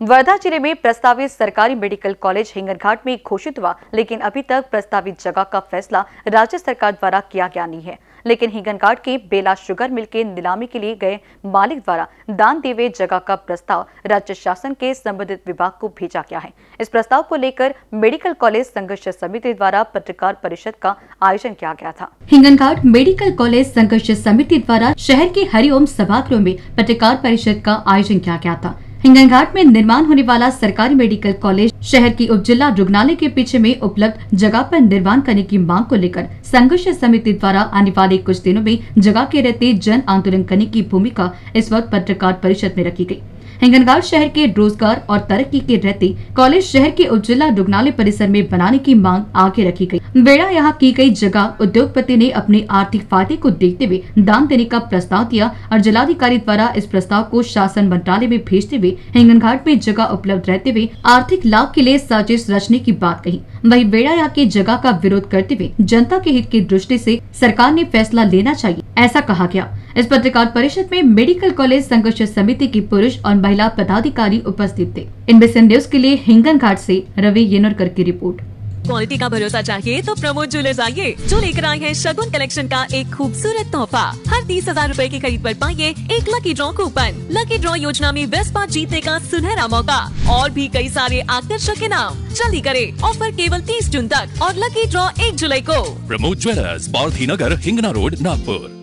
वर्धा ज़िले में प्रस्तावित सरकारी मेडिकल कॉलेज हिंगनघाट में घोषित हुआ, लेकिन अभी तक प्रस्तावित जगह का फैसला राज्य सरकार द्वारा किया गया नहीं है। लेकिन हिंगनघाट के बेला शुगर मिल के नीलामी के लिए गए मालिक द्वारा दान दिए जगह का प्रस्ताव राज्य शासन के संबंधित विभाग को भेजा गया है। इस प्रस्ताव को लेकर मेडिकल कॉलेज संघर्ष समिति द्वारा पत्रकार परिषद का आयोजन किया गया था। हिंगनघाट मेडिकल कॉलेज संघर्ष समिति द्वारा शहर के हरिओम सभागृह में पत्रकार परिषद का आयोजन किया गया था। हिंगनघाट में निर्माण होने वाला सरकारी मेडिकल कॉलेज शहर की उपजिला रुग्णालय के पीछे में उपलब्ध जगह पर निर्माण करने की मांग को लेकर संघर्ष समिति द्वारा आने वाले कुछ दिनों में जगह के रहते जन आंदोलन करने की भूमिका इस वक्त पत्रकार परिषद में रखी गई हिंगनघाट शहर के रोज़गार और तरक्की के रहते कॉलेज शहर के उज्ज्वला रुग्णालय परिसर में बनाने की मांग आगे रखी गई। बेड़ा यहाँ की गई जगह उद्योगपति ने अपने आर्थिक फ़ायदे को देखते हुए दान देने का प्रस्ताव दिया और जिलाधिकारी द्वारा इस प्रस्ताव को शासन मंत्रालय में भेजते हुए हिंगनघाट में जगह उपलब्ध रहते हुए आर्थिक लाभ के लिए साजिश रचने की बात कही वही बेड़ा यहाँ की जगह का विरोध करते हुए जनता के हित की दृष्टि ऐसी सरकार ने फैसला लेना चाहिए, ऐसा कहा गया इस पत्रकार परिषद में मेडिकल कॉलेज संघर्ष समिति की पुरुष और महिला पदाधिकारी उपस्थित थे। इनमें न्यूज़ के लिए हिंगन घाट से रवि येनरकर की रिपोर्ट। क्वालिटी का भरोसा चाहिए तो प्रमोद ज्वेलर्स आइए जो लेकर आए हैं शगुन कलेक्शन का एक खूबसूरत तोहफा। हर तीस हज़ार रूपए की खरीद पर पाइए एक lucky draw coupon lucky draw योजना में वेस्पा जीतने का सुनहरा मौका। और भी कई सारे आकर्षक इनाम। जल्दी करें। ऑफ़र केवल 30 जून तक। और लकी ड्रॉ एक जुलाई को। Pramod jewellers Parthi Nagar Hingna road Nagpur.